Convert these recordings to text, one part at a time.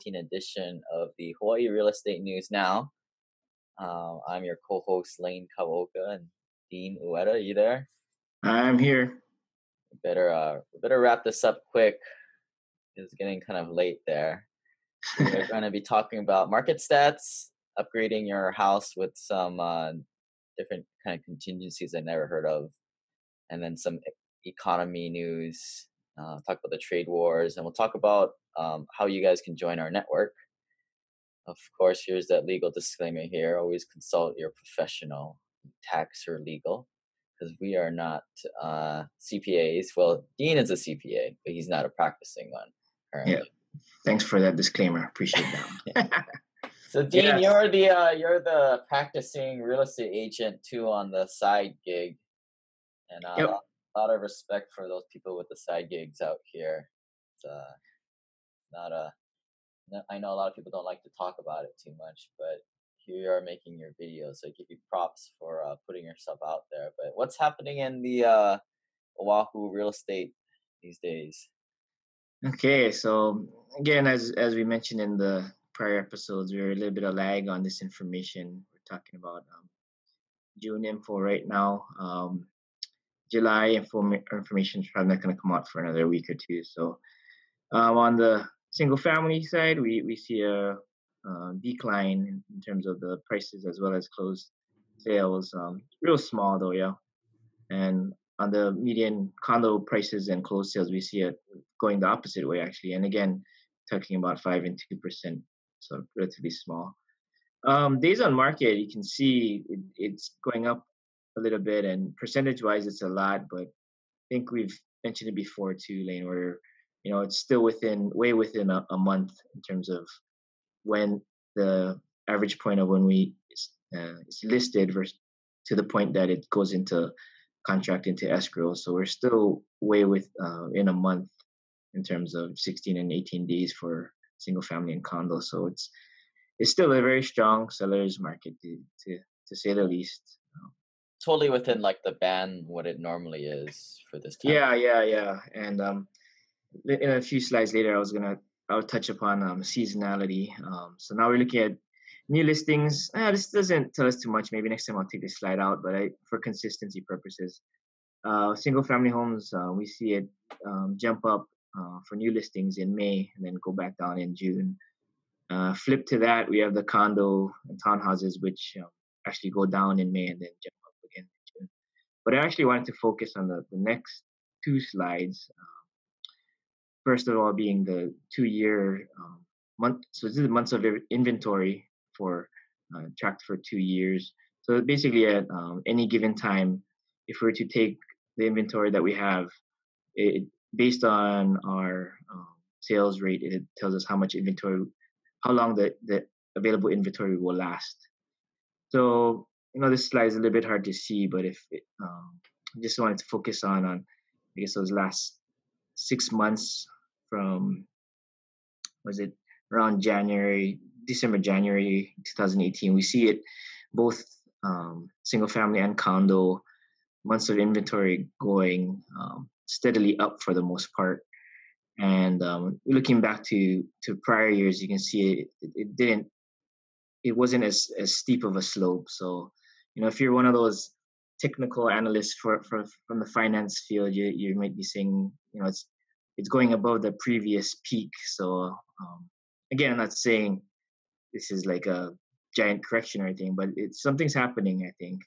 August 2018 edition of the Hawaii Real Estate News Now. Uh, I'm your co-host Lane Kawaoka and Dean Ueda. Are you there? I'm here. We better uh, we better wrap this up quick. It's getting kind of late there. We're going to be talking about market stats, upgrading your house with some uh, different kind of contingencies I never heard of, and then some economy news. Uh, talk about the trade wars, and we'll talk about um, how you guys can join our network. Of course, here's that legal disclaimer here. Always consult your professional, tax or legal, because we are not uh, CPAs. Well, Dean is a CPA, but he's not a practicing one currently. Yeah. Thanks for that disclaimer. Appreciate that. so, Dean, yes. you're the uh, you're the practicing real estate agent too on the side gig, and uh, yep. a lot of respect for those people with the side gigs out here. It's uh, not a I know a lot of people don't like to talk about it too much, but here you are making your videos. so I give you props for uh, putting yourself out there. But what's happening in the uh, Oahu real estate these days? Okay, so again, as as we mentioned in the prior episodes, we're a little bit of lag on this information. We're talking about um, June info right now. Um, July info information is probably not going to come out for another week or two. So um, on the single family side, we, we see a decline in terms of the prices as well as closed sales. Um, real small though, yeah. And on the median condo prices and closed sales, we see it going the opposite way actually. And again, talking about five and two percent, so relatively small. Um, days on market, you can see it, it's going up a little bit, and percentage-wise, it's a lot. But I think we've mentioned it before too, Lane, where you know it's still within way within a, a month in terms of when the average point of when we uh, is listed versus to the point that it goes into contract into escrow. So we're still way with uh, in a month in terms of 16 and 18 days for single family and condo. So it's it's still a very strong sellers market to to, to say the least. Totally within like the band what it normally is for this time yeah yeah yeah. And um in a few slides later, I was gonna I'll touch upon um, seasonality. Um, so now we're looking at new listings. Ah, this doesn't tell us too much. Maybe next time I'll take this slide out, but I, for consistency purposes, uh, single family homes uh, we see it um, jump up uh, for new listings in May and then go back down in June. Uh, flip to that, we have the condo and townhouses which um, actually go down in May and then jump up again. But I actually wanted to focus on the, the next two slides. First of all being the two year um, month so this is months of inventory for uh, tracked for two years. So basically at um, any given time if we were to take the inventory that we have it based on our um, sales rate it tells us how much inventory how long the, the available inventory will last. So you know this slide is a little bit hard to see but if it, um, just wanted to focus on on I guess those last six months from was it around January, December, January 2018. We see it both um, single family and condo months of inventory going um, steadily up for the most part. And um, looking back to to prior years, you can see it, it, didn't it wasn't as as steep of a slope. So you know if you're one of those technical analysts for, for from the finance field, you you might be saying you know it's it's going above the previous peak. So um, again, I'm not saying this is like a giant correction or anything, but it's something's happening, I think.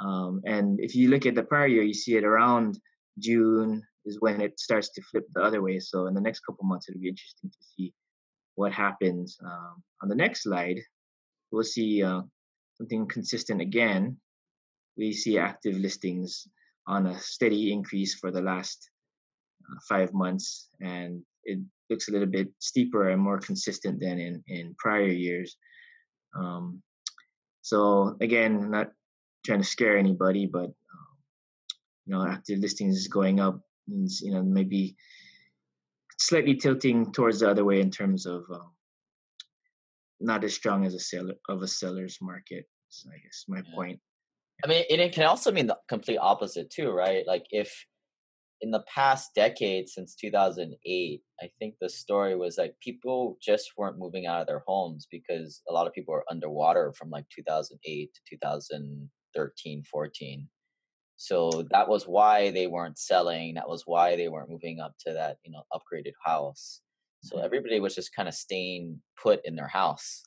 Um, and if you look at the prior year, you see it around June is when it starts to flip the other way. So in the next couple months, it'll be interesting to see what happens. Um, on the next slide, we'll see uh, something consistent again. We see active listings on a steady increase for the last uh, five months, and it looks a little bit steeper and more consistent than in in prior years. Um, so again, not trying to scare anybody, but um, you know, active listings is going up means you know maybe slightly tilting towards the other way in terms of um, not as strong as a seller of a seller's market. So I guess my yeah. point. I mean, it can also mean the complete opposite too, right? Like if in the past decade since 2008 i think the story was like people just weren't moving out of their homes because a lot of people were underwater from like 2008 to 2013 14 so that was why they weren't selling that was why they weren't moving up to that you know upgraded house so mm-hmm. everybody was just kind of staying put in their house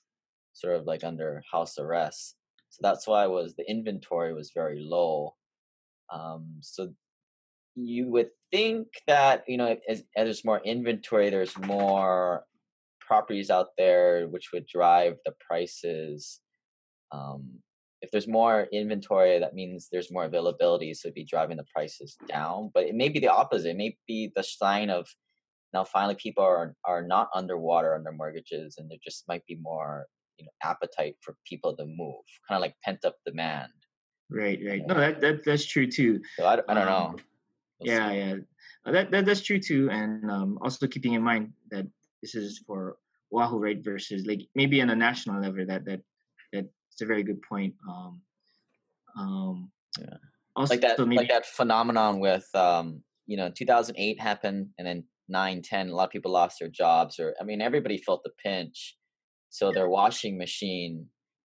sort of like under house arrest so that's why was the inventory was very low um, so you would think that you know as, as there's more inventory there's more properties out there which would drive the prices um, if there's more inventory that means there's more availability so it'd be driving the prices down but it may be the opposite it may be the sign of now finally people are are not underwater under mortgages and there just might be more you know appetite for people to move kind of like pent up demand right right no that, that that's true too so i, I don't know um, We'll yeah, see. yeah, uh, that, that that's true too. And um, also keeping in mind that this is for Oahu, right? Versus like maybe on a national level, that that that's a very good point. Um, um, yeah. Also, like that, maybe, like that phenomenon with um, you know, 2008 happened, and then 9, 10, a lot of people lost their jobs, or I mean, everybody felt the pinch. So their washing machine,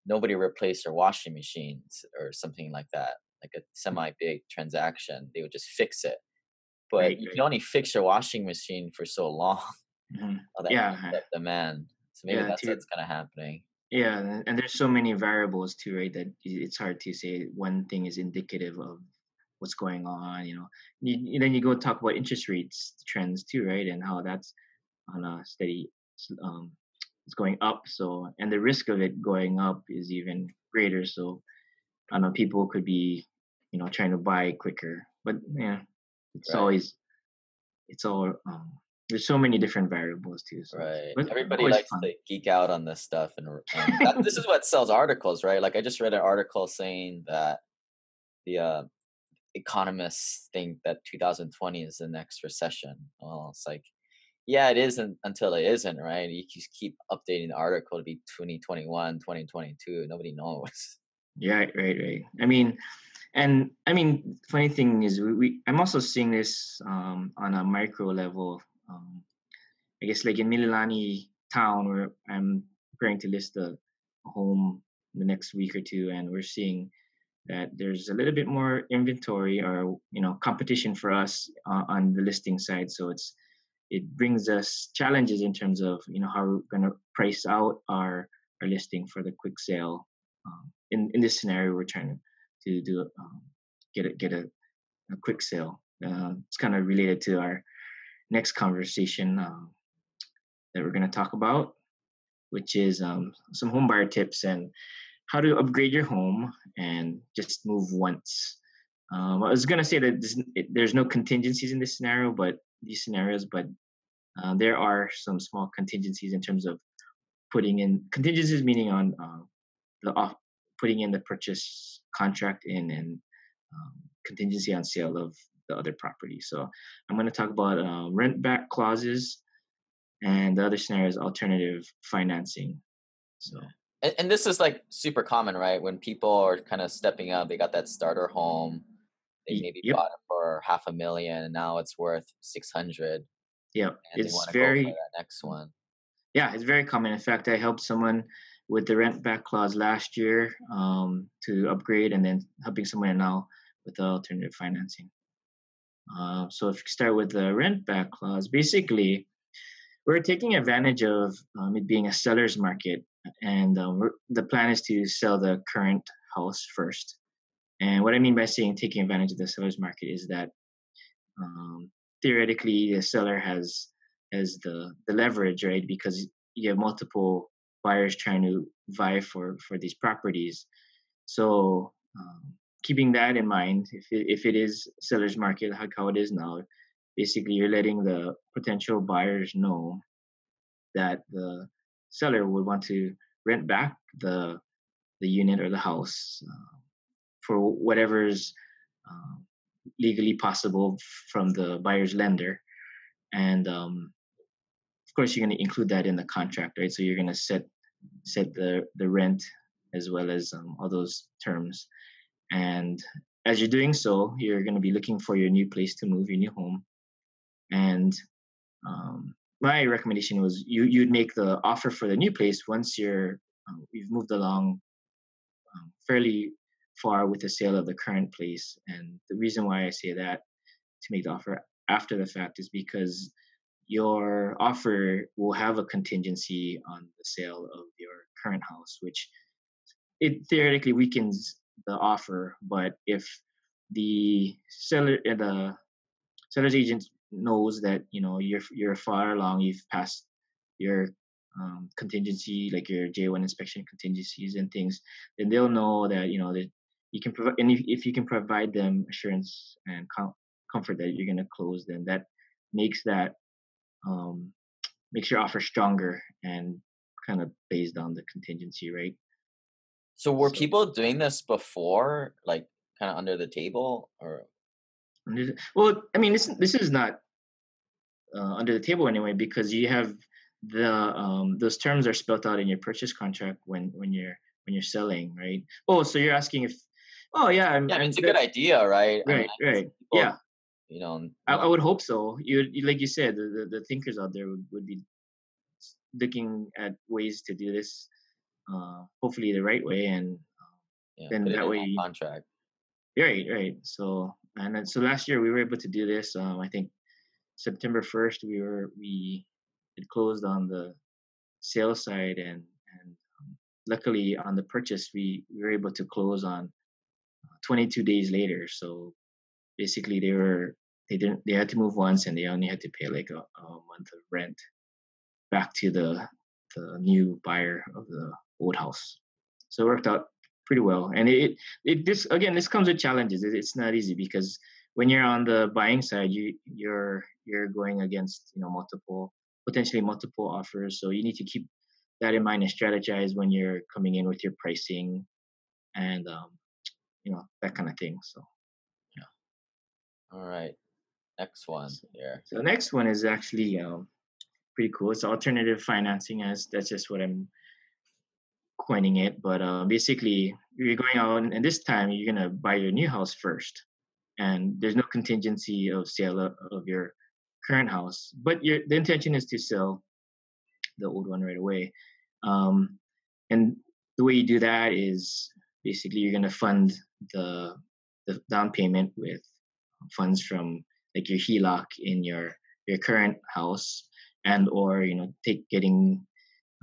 nobody replaced their washing machines or something like that like a semi big transaction, they would just fix it. But right, you right. can only fix your washing machine for so long. Mm-hmm. yeah, that demand. So maybe yeah, that's what's kind of happening. Yeah, and there's so many variables too, right? That it's hard to say one thing is indicative of what's going on. You know, you, then you go talk about interest rates trends too, right? And how that's on a steady, um, it's going up. So, and the risk of it going up is even greater. So, I know people could be you know trying to buy quicker but yeah it's right. always it's all um there's so many different variables too so. right everybody likes fun. to geek out on this stuff and, and that, this is what sells articles right like i just read an article saying that the uh economists think that 2020 is the next recession well it's like yeah it isn't until it isn't right you just keep updating the article to be 2021 2022 nobody knows yeah right right i mean and I mean, funny thing is, we, we I'm also seeing this um, on a micro level. Um, I guess like in Mililani town, where I'm preparing to list a, home the next week or two, and we're seeing that there's a little bit more inventory or you know competition for us uh, on the listing side. So it's it brings us challenges in terms of you know how we're going to price out our our listing for the quick sale. Um, in in this scenario, we're trying to do um, get a get a, a quick sale. Uh, it's kind of related to our next conversation um, that we're going to talk about, which is um, some home buyer tips and how to upgrade your home and just move once. Um, I was going to say that this, it, there's no contingencies in this scenario, but these scenarios, but uh, there are some small contingencies in terms of putting in contingencies, meaning on uh, the off, putting in the purchase contract in and um, contingency on sale of the other property. So I'm going to talk about um, rent back clauses and the other scenario is alternative financing. So. And this is like super common, right? When people are kind of stepping up, they got that starter home, they maybe yep. bought it for half a million, and now it's worth six hundred. Yeah, it's very next one. Yeah, it's very common. In fact, I helped someone with the rent back clause last year um, to upgrade and then helping someone now with the alternative financing. Uh, so if you start with the rent back clause, basically we're taking advantage of um, it being a seller's market and um, the plan is to sell the current house first. And what I mean by saying taking advantage of the seller's market is that um, theoretically the seller has has the the leverage, right? Because you have multiple buyers trying to vie for for these properties. So um, keeping that in mind, if it, if it is seller's market like how it is now, basically you're letting the potential buyers know that the seller would want to rent back the the unit or the house uh, for whatever's uh, legally possible from the buyer's lender, and um, of course you're going to include that in the contract, right? So you're going to set set the the rent as well as um, all those terms, and as you're doing so, you're going to be looking for your new place to move, your new home, and um, my recommendation was you you'd make the offer for the new place once you're um, you've moved along um, fairly far with the sale of the current place. And the reason why I say that to make the offer after the fact is because your offer will have a contingency on the sale of your current house, which it theoretically weakens the offer. But if the seller, uh, the seller's agent knows that you know you're you're far along, you've passed your um, contingency, like your J1 inspection contingencies and things, then they'll know that you know that you can provide, and if, if you can provide them assurance and com- comfort that you're going to close, then that makes that um, makes your offer stronger and kind of based on the contingency, right? So were so, people doing this before, like kind of under the table, or? Well, I mean, this this is not uh, under the table anyway because you have the um, those terms are spelled out in your purchase contract when when you're when you're selling, right? Oh, so you're asking if? Oh yeah, I'm, yeah, I mean, it's a good idea, right? Right, I mean, right. People, yeah, you know, I, I, would hope so. You, like you said, the, the, the thinkers out there would, would be looking at ways to do this, uh, hopefully the right way, and yeah, then that way contract. Right, right. So and then, so last year we were able to do this. Um, I think September first we were we it closed on the sales side and and um, luckily on the purchase we, we were able to close on 22 days later so basically they were they didn't they had to move once and they only had to pay like a, a month of rent back to the the new buyer of the old house. So it worked out pretty well. And it it this again this comes with challenges. It's not easy because when you're on the buying side you you're you're going against you know multiple potentially multiple offers. So you need to keep that in mind and strategize when you're coming in with your pricing and um, you know that kind of thing. So yeah. All right. Next one here. So the next one is actually um, pretty cool. It's alternative financing as that's just what I'm coining it. But uh, basically, you're going out and this time you're gonna buy your new house first, and there's no contingency of sale of, of your current house, but your the intention is to sell the old one right away. Um, and the way you do that is basically you're going to fund the the down payment with funds from like your HELOC in your your current house, and or you know take getting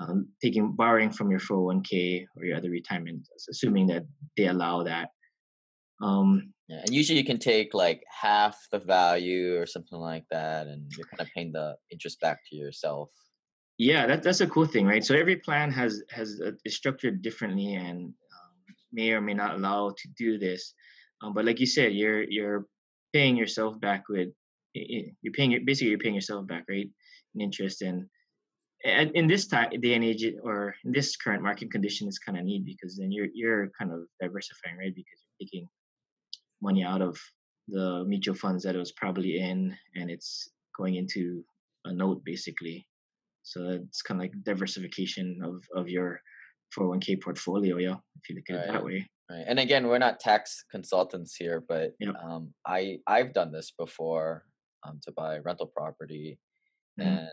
um, taking borrowing from your 401k or your other retirement, assuming that they allow that. Um, yeah, and usually you can take like half the value or something like that, and you're kind of paying the interest back to yourself. Yeah, that, that's a cool thing, right? So every plan has has a, is structured differently, and may or may not allow to do this. Um, but like you said, you're you're paying yourself back with you're paying basically you're paying yourself back, right? In interest and in this time day and age or in this current market condition is kind of neat because then you're you're kind of diversifying right because you're taking money out of the mutual funds that it was probably in and it's going into a note basically so it's kind of like diversification of of your 401k portfolio yeah if you look at right. it that way right and again we're not tax consultants here but yep. um i i've done this before um to buy rental property mm-hmm. and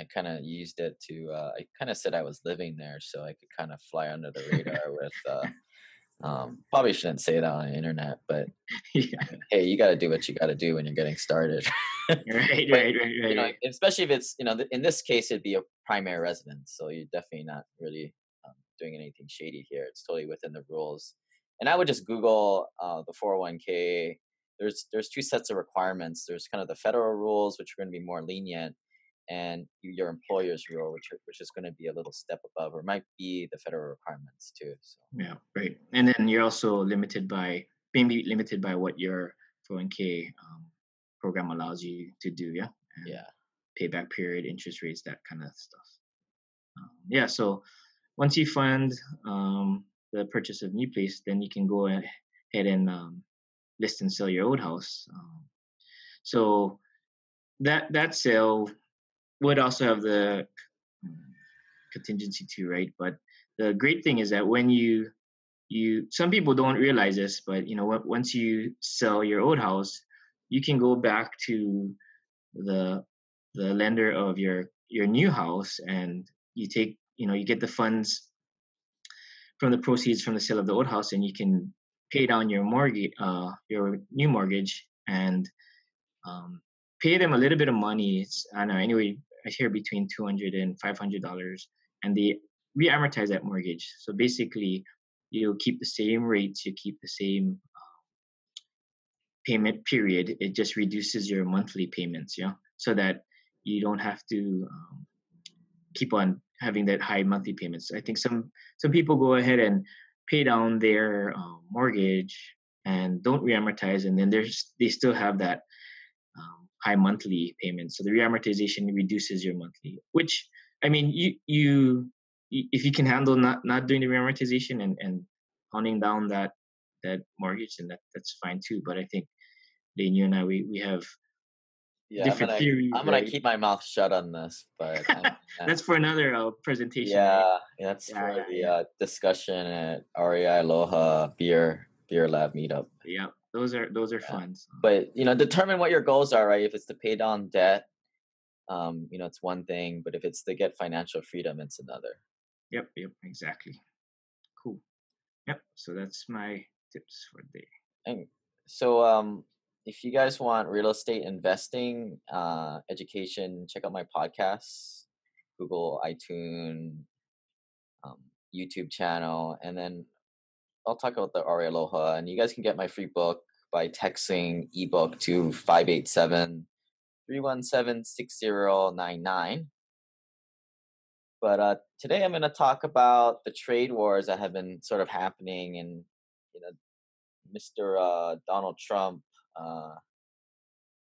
I kind of used it to. Uh, I kind of said I was living there, so I could kind of fly under the radar with uh, um, probably shouldn't say that on the internet, but yeah. hey, you got to do what you got to do when you're getting started. right, but, right, right, right, you know, Especially if it's you know, in this case, it'd be a primary residence, so you're definitely not really doing anything shady here. It's totally within the rules. And I would just Google uh, the 401k. There's there's two sets of requirements. There's kind of the federal rules, which are going to be more lenient, and your employer's rule, which which is going to be a little step above, or might be the federal requirements too. So. Yeah, right. And then you're also limited by maybe limited by what your 401k um, program allows you to do. Yeah. And yeah. Payback period, interest rates, that kind of stuff. Um, yeah. So once you fund um, the purchase of new place, then you can go ahead and um, list and sell your old house. Um, so that that sale would also have the contingency too, right? But the great thing is that when you you some people don't realize this, but you know once you sell your old house, you can go back to the the lender of your your new house and you take you know you get the funds from the proceeds from the sale of the old house and you can pay down your mortgage uh your new mortgage and um, pay them a little bit of money. It's i don't know anyway i hear between 200 and 500 dollars and they re-amortize that mortgage. So basically you keep the same rates you keep the same uh, payment period. It just reduces your monthly payments know so that you don't have to um, keep on having that high monthly payments. I think some some people go ahead and pay down their uh, mortgage and don't reamortize, and then there's they still have that um, high monthly payment. So the reamortization reduces your monthly, which I mean, you you if you can handle not not doing the reamortization and and pounding down that that mortgage, then that that's fine too. But I think you and I, we we have yeah, different I'm gonna, theories. I'm gonna keep my mouth shut on this, but that's for another uh, presentation. Yeah, right? that's yeah, for yeah, the. Uh, discussion at REI Aloha Beer Beer Lab meetup. Yeah, those are those are fun. So. But you know, determine what your goals are, right? If it's to pay down debt, um, you know, it's one thing, but if it's to get financial freedom, it's another. Yep, yep, exactly. Cool. Yep. So that's my tips for the day. And so, um, if you guys want real estate investing uh, education, check out my podcasts, Google, iTunes, um, YouTube channel, and then I'll talk about the REI Aloha. And you guys can get my free book by texting ebook to 587 317 6099. But uh, today I'm going to talk about the trade wars that have been sort of happening and, you know, Mr. Uh, Donald Trump uh,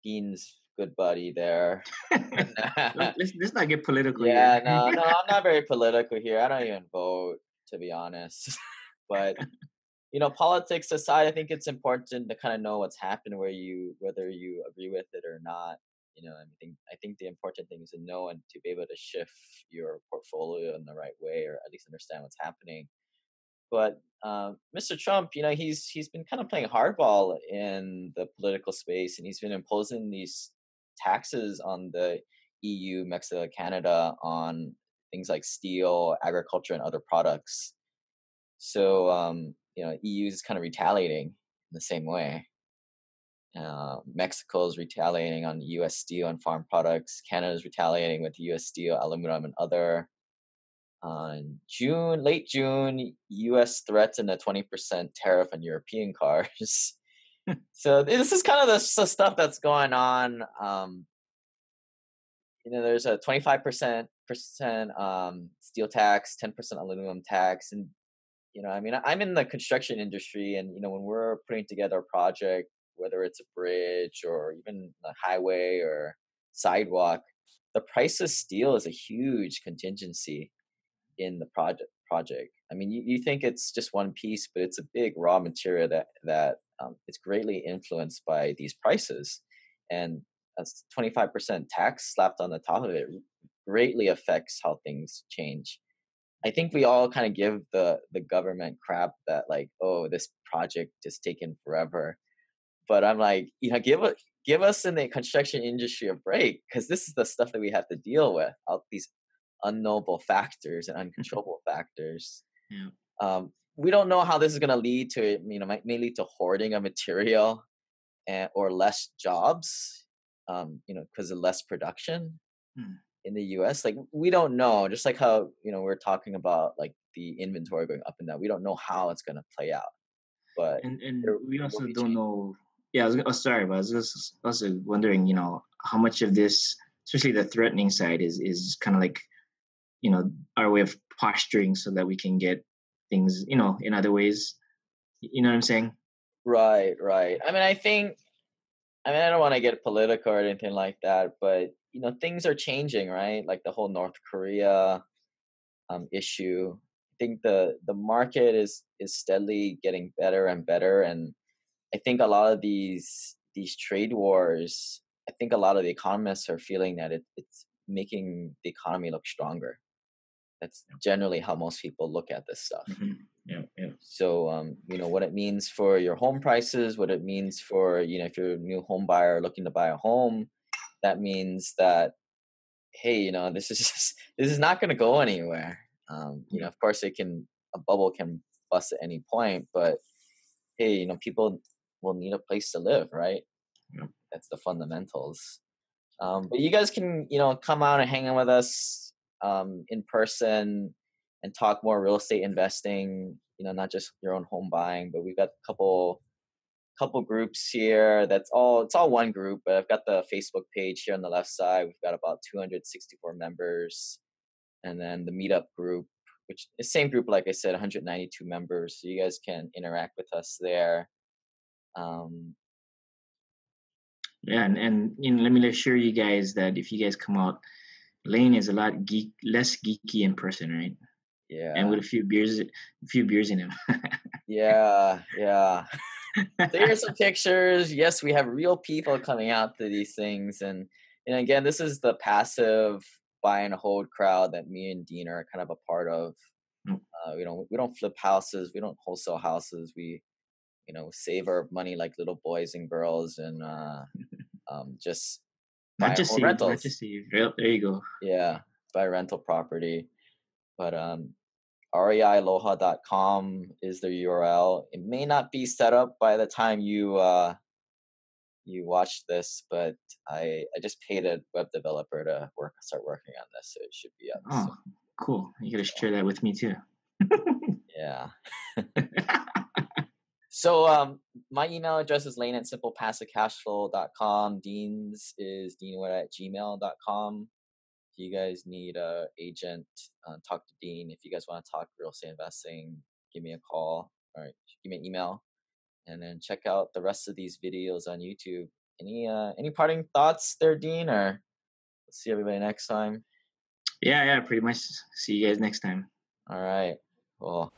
Dean's good buddy there. let's, let's not get political. Yeah, no, no, I'm not very political here. I don't even vote, to be honest. but you know, politics aside, I think it's important to kind of know what's happened, where you whether you agree with it or not. You know, I think I think the important thing is to know and to be able to shift your portfolio in the right way, or at least understand what's happening. But uh, Mr. Trump, you know, he's he's been kind of playing hardball in the political space, and he's been imposing these taxes on the EU, Mexico, Canada on things like steel, agriculture, and other products. So, um, you know, EU is kind of retaliating in the same way. Uh, Mexico is retaliating on U.S. steel and farm products. Canada is retaliating with U.S. steel, aluminum, and other on June, late June, U.S. threatened a 20% tariff on European cars. so this is kind of the, the stuff that's going on. Um, you know, there's a 25% um, steel tax, 10% aluminum tax, and you know, I mean, I'm in the construction industry, and you know, when we're putting together a project, whether it's a bridge or even a highway or sidewalk, the price of steel is a huge contingency in the project project. I mean you, you think it's just one piece but it's a big raw material that that um, it's greatly influenced by these prices and that's 25% tax slapped on the top of it greatly affects how things change. I think we all kind of give the the government crap that like oh this project is taking forever. But i'm like you know give a give us in the construction industry a break because this is the stuff that we have to deal with all these unknowable factors and uncontrollable factors. Yeah. Um, we don't know how this is going to lead to. You know, might may lead to hoarding of material, and, or less jobs. Um, you know, because of less production hmm. in the U.S. Like we don't know. Just like how you know we're talking about like the inventory going up and down. We don't know how it's going to play out. But and and we also don't know. Yeah, I was oh, sorry, but I was just also wondering. You know, how much of this, especially the threatening side, is is kind of like you know our way of posturing so that we can get things you know in other ways. You know what i'm saying? Right right. I mean i think i mean i don't want to get political or anything like that but you know things are changing right? Like the whole north korea um, issue. I think the the market is is steadily getting better and better and i think a lot of these these trade wars i think a lot of the economists are feeling that it, it's making the economy look stronger that's generally how most people look at this stuff. Mm-hmm. Yeah, yeah. So, um, you know, what it means for your home prices, what it means for, you know, if you're a new home buyer looking to buy a home, that means that, hey, you know, this is just, this is not going to go anywhere. Um, you know, of course, it can, a bubble can bust at any point, but hey, you know, people will need a place to live, right? Yeah. That's the fundamentals. Um, but you guys can, you know, come out and hang out with us um, in person and talk more real estate investing. You know, not just your own home buying, but we've got a couple couple groups here. That's all. It's all one group. But I've got the Facebook page here on the left side. We've got about 264 members, and then the meetup group, which is same group, like I said, 192 members. So you guys can interact with us there. Um, yeah, and, and you know, let me assure you guys that if you guys come out, Lane is a lot geek, less geeky in person, right? Yeah. And with a few beers, a few beers in him. yeah, yeah. so are some pictures. Yes, we have real people coming out to these things, and and again, this is the passive buy and hold crowd that me and Dean are kind of a part of. Mm. Uh, we don't we don't flip houses. We don't wholesale houses. We you know save our money like little boys and girls, and uh, um, just not just save, rentals. Not just save. There you go. Yeah, buy rental property. But um, reialoha.com is the URL. It may not be set up by the time you uh, you watch this, but I I just paid a web developer to work start working on this, so it should be up. Oh, soon. cool! You gotta share that with me too. yeah. so um, my email address is lane at simplepassivecashflow.com. Dean's is deanueda at gmail.com If you guys need a agent, uh, talk to Dean. If you guys want to talk real estate investing, give me a call or give me an email, and then check out the rest of these videos on YouTube. Any uh, any parting thoughts there, Dean? Or let's see everybody next time. Yeah, yeah, pretty much. See you guys next time. All right. Well.